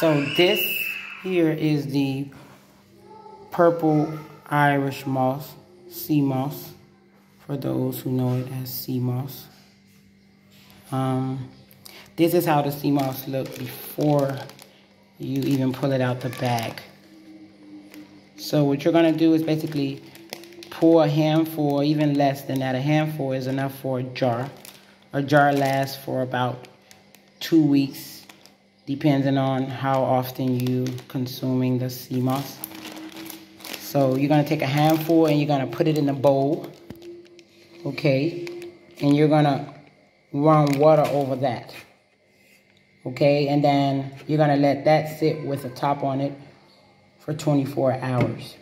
So this here is the purple Irish moss, sea moss, for those who know it as sea moss. Um, this is how the sea moss looked before you even pull it out the bag. So what you're gonna do is basically pour a handful, even less than that. A handful is enough for a jar. A jar lasts for about two weeks, depending on how often you consuming the sea moss. So you're gonna take a handful and you're gonna put it in a bowl, okay? And you're gonna run water over that, okay? And then you're gonna let that sit with a top on it for 24 hours.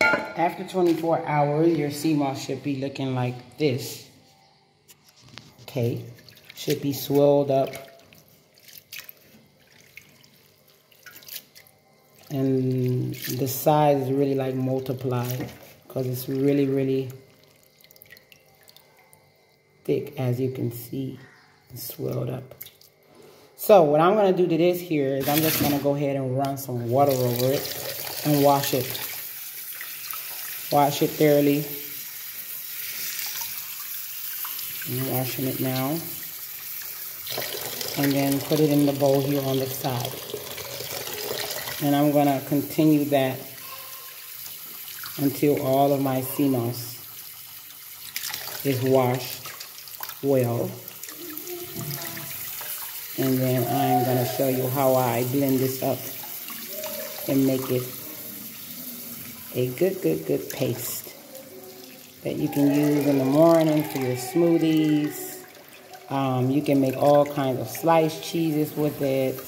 After 24 hours, your sea moss should be looking like this. Okay, should be swelled up. And the size is really like multiplied because it's really, really thick as you can see. Swelled up. So what I'm going to do to this here is I'm just going to go ahead and run some water over it and wash it. Wash it thoroughly. I'm washing it now. And then put it in the bowl here on the side. And I'm going to continue that until all of my sea moss is washed well. And then I'm going to show you how I blend this up and make it a good, good, good paste that you can use in the morning for your smoothies. Um, you can make all kinds of sliced cheeses with it.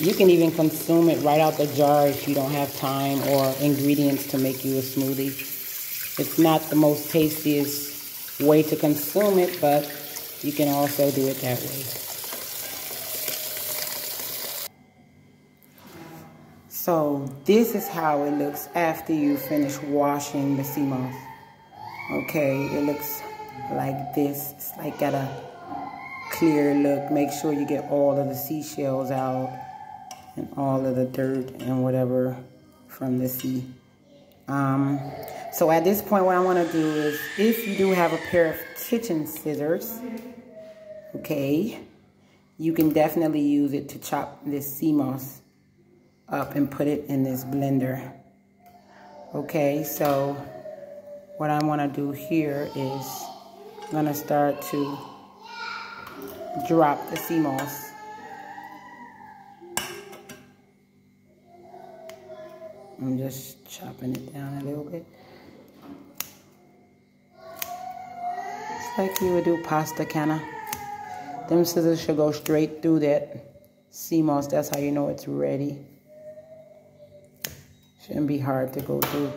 You can even consume it right out the jar if you don't have time or ingredients to make you a smoothie. It's not the most tastiest way to consume it, but you can also do it that way. So this is how it looks after you finish washing the sea moss. Okay, it looks like this. It's like got a clear look. Make sure you get all of the seashells out and all of the dirt and whatever from the sea. Um, so at this point, what I want to do is, if you do have a pair of kitchen scissors, okay, you can definitely use it to chop this sea moss up and put it in this blender. Okay, so what I want to do here is I'm going to start to drop the sea moss. I'm just chopping it down a little bit. It's like you would do pasta, kinda. Them scissors should go straight through that sea moss. That's how you know it's ready. Shouldn't be hard to go through.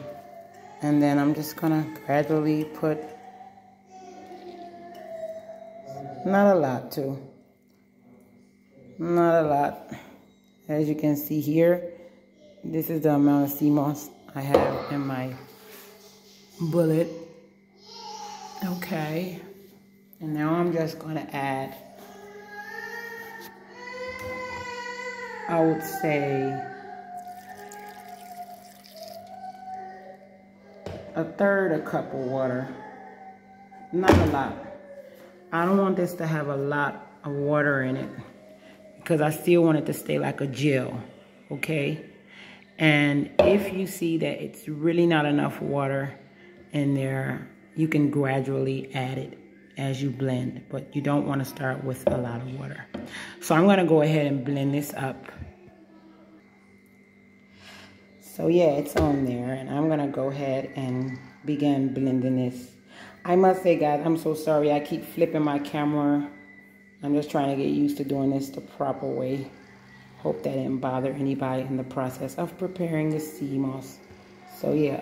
And then I'm just gonna gradually put, not a lot too. Not a lot. As you can see here, this is the amount of sea moss I have in my bullet. Okay. And now I'm just gonna add, I would say, a third a cup of water. Not a lot. I don't want this to have a lot of water in it because I still want it to stay like a gel, okay? And if you see that it's really not enough water in there, you can gradually add it as you blend, but you don't want to start with a lot of water. So I'm going to go ahead and blend this up. So yeah, it's on there and I'm gonna go ahead and begin blending this. I must say guys, I'm so sorry. I keep flipping my camera. I'm just trying to get used to doing this the proper way. Hope that didn't bother anybody in the process of preparing the sea moss. So yeah.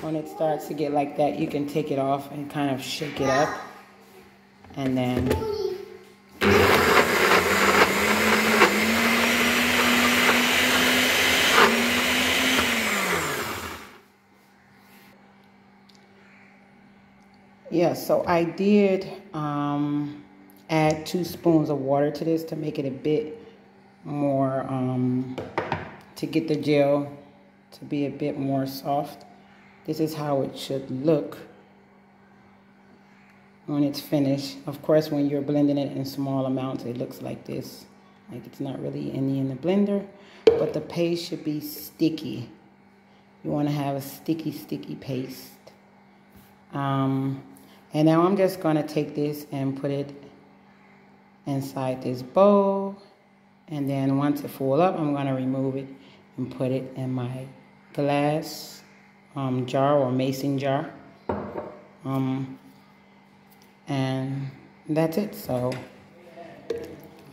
When it starts to get like that, you can take it off and kind of shake it up. And then yeah, so I did um, add two spoons of water to this to make it a bit more, um, to get the gel to be a bit more soft. This is how it should look when it's finished. Of course, when you're blending it in small amounts, it looks like this. Like it's not really any in the blender, but the paste should be sticky. You want to have a sticky, sticky paste. Um, and now I'm just going to take this and put it inside this bowl. And then once it full up, I'm going to remove it and put it in my glass um, jar or mason jar. Um, and that's it. So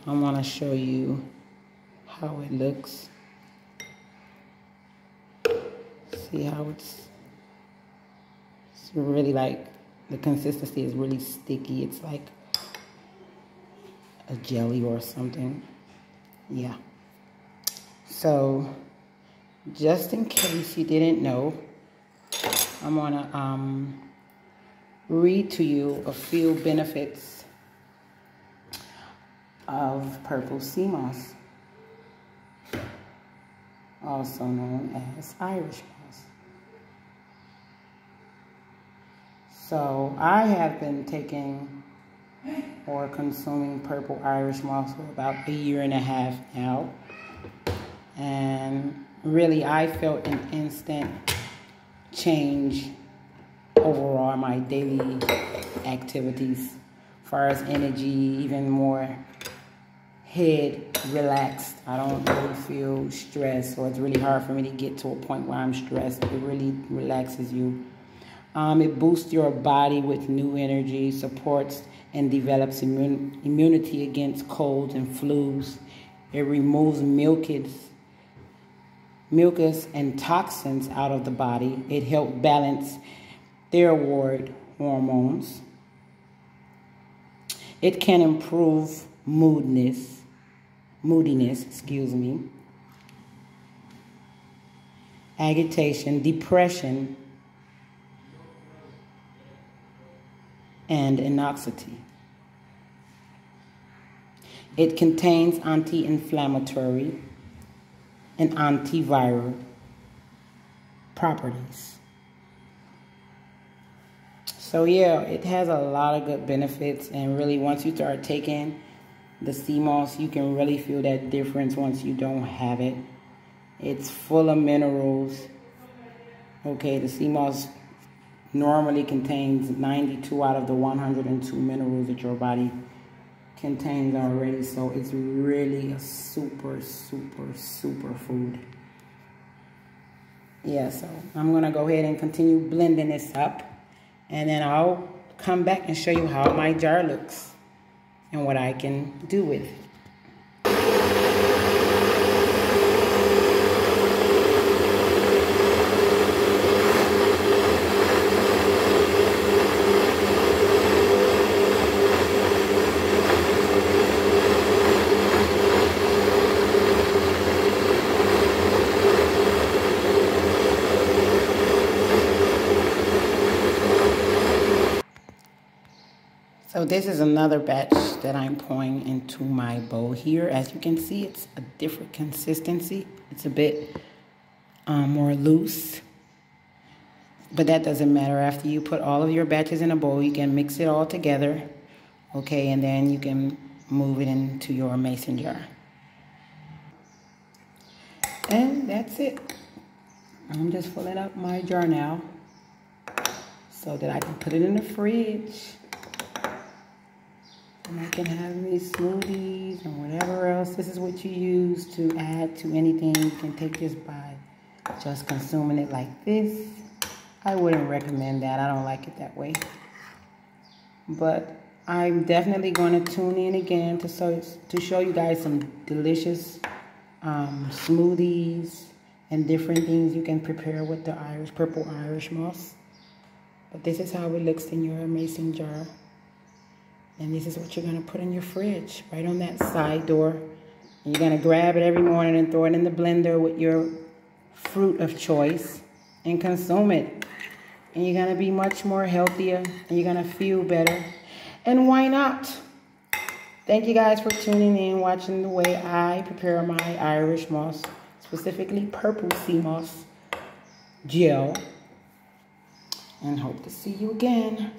I want to show you how it looks. See how it's, it's really like, the consistency is really sticky. It's like a jelly or something. Yeah. So, just in case you didn't know, I'm going to um, read to you a few benefits of purple sea moss, also known as Irish moss. So I have been taking or consuming purple Irish moss for about a year and a half now. And really, I felt an instant change overall in my daily activities as far as energy, even more head relaxed. I don't really feel stressed, so it's really hard for me to get to a point where I'm stressed. It really relaxes you. Um, it boosts your body with new energy, supports and develops immun immunity against colds and flus. It removes mucus, mucus and toxins out of the body. It helps balance thyroid hormones. It can improve moodiness, moodiness, excuse me, agitation, depression, and anxiety. It contains anti-inflammatory and antiviral properties. So yeah, it has a lot of good benefits and really once you start taking the sea moss, you can really feel that difference once you don't have it. It's full of minerals. Okay, the sea moss normally contains 92 out of the 102 minerals that your body contains already. So it's really a super, super, super food. Yeah, so I'm going to go ahead and continue blending this up. And then I'll come back and show you how my jar looks and what I can do with it. So this is another batch that I'm pouring into my bowl here. As you can see, it's a different consistency. It's a bit um, more loose. But that doesn't matter. After you put all of your batches in a bowl, you can mix it all together. Okay, and then you can move it into your mason jar. And that's it. I'm just filling up my jar now so that I can put it in the fridge. And I can have these smoothies and whatever else. This is what you use to add to anything. You can take this by just consuming it like this. I wouldn't recommend that. I don't like it that way. But I'm definitely going to tune in again to show, to show you guys some delicious um, smoothies and different things you can prepare with the Irish purple Irish moss. But this is how it looks in your mason jar. And this is what you're going to put in your fridge, right on that side door. And you're going to grab it every morning and throw it in the blender with your fruit of choice and consume it. and you're going to be much more healthier and you're going to feel better. And why not? Thank you guys for tuning in, watching the way I prepare my Irish moss, specifically purple sea moss gel. And hope to see you again.